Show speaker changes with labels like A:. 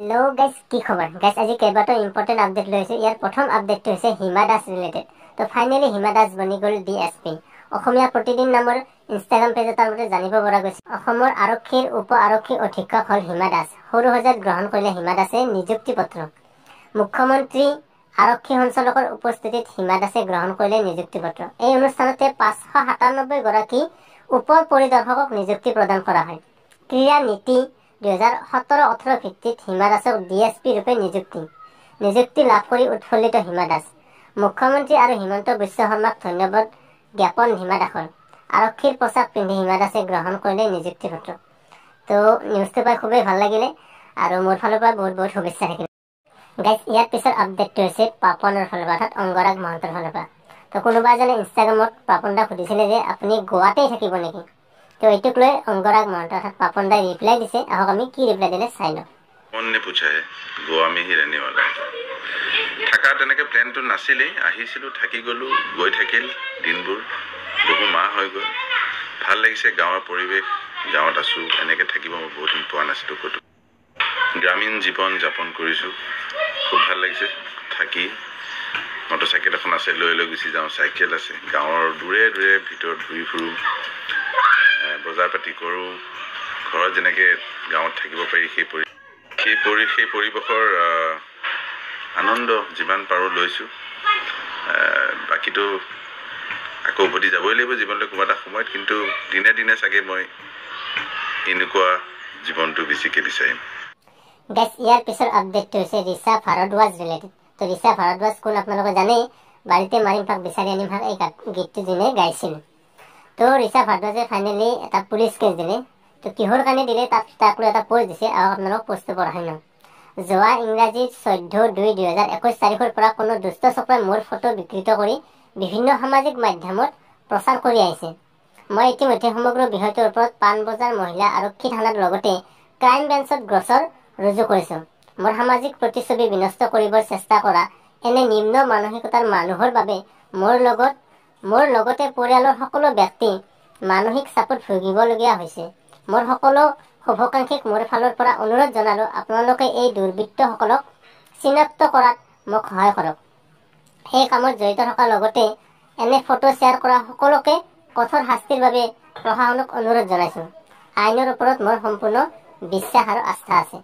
A: Hello guys কি খবৰ? Guys আজি কেইবাটাও ইম্পৰ্টেণ্ট আপডেট লৈ আহিছোঁ। ইয়াৰ প্ৰথম আপডেটটো হৈছে হিমা দাস ৰিলেটেড তো ফাইনেলি হিমা দাস বনি গ'ল D S P Asomiya Pratidin নামৰ ইনষ্টাগ্ৰাম পেজ এটাৰ জানিব পৰা গৈছে। অসমৰ আৰক্ষীৰ উপ আৰক্ষী অধীক্ষক হ'ল হিমা দাস। সৰু সজাত গ্ৰহণ কৰিলে হিমা দাসে নিযুক্তি পত্ৰ মুখ্যমন্ত্ৰী আৰক্ষী সঞ্চালকৰ উপস্থিতিত হিমা দাসে গ্ৰহণ কৰিলে নিযুক্তি পত্ৰ এই অনুষ্ঠানতে পাঁচশ সাতানব্বৈ গৰাকী উপ পৰিদৰ্শকক নিযুক্তি প্ৰদান কৰা হয়। ক্ৰীড়া নীতি দুহেজাৰ সোতৰ ওঠৰ ভিত্তিত হিমা দাসক ডি এছ পি ৰূপে নিযুক্তি নিযুক্তি লাভ কৰি উৎফুল্লিত হিমা দাস। মুখ্যমন্ত্ৰী আৰু হিমন্ত বিশ্ব শৰ্মাক ধন্যবাদ জ্ঞাপন হিমা দাসৰ। আৰক্ষীৰ পোচাক পিন্ধি হিমা দাসে গ্ৰহণ কৰিলে নিযুক্তি পত্ৰ। তো নিউজটো পাই খুবেই ভাল লাগিলে আৰু মোৰ ফালৰ পৰা বহুত বহুত শুভেচ্ছা থাকিলে। গাইজ ইয়াৰ পিছৰ আপডেটটো হৈছে পাপনৰ ফালৰ পৰা অৰ্থাৎ অংগৰাগ মহন্তৰ ফালৰ পৰা। তো কোনোবা এজনে ইনষ্টাগ্ৰামত পাপন দাক সুধিছিলে যে আপুনি গোৱাতেই থাকিব নেকি? তো এইটোক লৈ অংগৰাগ মহন্ত অৰ্থাৎ পাপন দাই ৰিপ্লাই দিছে আহক আমি কি ৰিপ্লাই দিলে চাই লওঁ
B: कौन ने पूछा है गोवा में ही रहने वाला है থকা তেনেকৈ প্লেনটো নাছিলেই আহিছিলোঁ থাকি গ'লোঁ গৈ থাকিল দিনবোৰ বহু মাহ হৈ গ'ল ভাল লাগিছে গাঁৱৰ পৰিৱেশ গাঁৱত আছোঁ এনেকৈ থাকিব মই বহুত দিন পোৱা নাছিলোঁ ক'তো গ্ৰামীণ জীৱন যাপন কৰিছোঁ খুব ভাল লাগিছে থাকি মটৰচাইকেল এখন আছে লৈ লৈ গুচি যাওঁ চাইকেল আছে গাঁৱৰ দূৰে দূৰে ভিতৰত ঘূৰি ফুৰোঁ বজাৰ পাতি কৰোঁ। ঘৰত যেনেকৈ গাঁৱত থাকিব পাৰি সেই পৰি সেই পৰি সেই পৰিৱেশৰ আনন্দ যিমান পাৰোঁ লৈছোঁ। বাকীটো আকৌ উভতি যাবই লাগিব জীৱনলৈ কোনোবা এটা সময়ত কিন্তু দিনে দিনে চাগে মই এনেকুৱা জীৱনটো বেছিকৈ বিচাৰিম।
A: গাইজ ইয়াৰ পিছৰ আপডেটটো হৈছে ৰিচা ভাৰদ্বাজ ৰিলেটেড তো ৰিচা ভাৰদ্বাজ কোন আপোনালোকে জানেই? বাৰীতে মাৰিম ভাগ বিচাৰি আনিম ভাগ এই গীতটো যোনে গাইছিল। তো ৰিচা ভাৰদ্বাজে ফাইনেলি এটা পুলিচ কেছ দিলে তো কিহৰ কাৰণে দিলে তাত তাক লৈ এটা পষ্ট দিছে আৰু আপোনালোকক পষ্টটো পঢ়াই লওঁ যোৱা ইংৰাজী চৈধ্য দুই দুহেজাৰ একৈছ তাৰিখৰ পৰা কোনো দুষ্ট চক্ৰই মোৰ ফটো বিকৃত কৰি বিভিন্ন সামাজিক মাধ্যমত প্ৰচাৰ কৰি আহিছে। মই ইতিমধ্যে সমগ্ৰ বিষয়টোৰ ওপৰত পাণবজাৰ মহিলা আৰক্ষী থানাৰ লগতে ক্ৰাইম বেঞ্চত গ্ৰছৰ ৰুজু কৰিছোঁ। মোৰ সামাজিক প্ৰতিচ্ছবি বিনষ্ট কৰিবৰ চেষ্টা কৰা এনে নিম্ন মানসিকতাৰ মানুহৰ বাবে মোৰ লগত মোৰ লগতে পৰিয়ালৰ সকলো ব্যক্তি মানসিক চাপত ভুগিবলগীয়া হৈছে। মোৰ সকলো শুভাকাংক্ষীক মোৰ ফালৰ পৰা অনুৰোধ জনালোঁ আপোনালোকে এই দুৰ্বৃত্তসকলক চিনাক্ত কৰাত মোক সহায় কৰক। সেই কামত জড়িত থকাৰ লগতে এনে ফটো শ্বেয়াৰ কৰা সকলোকে কঠোৰ শাস্তিৰ বাবে প্ৰশাসনক অনুৰোধ জনাইছোঁ। আইনৰ ওপৰত মোৰ সম্পূৰ্ণ বিশ্বাস আৰু আস্থা আছে।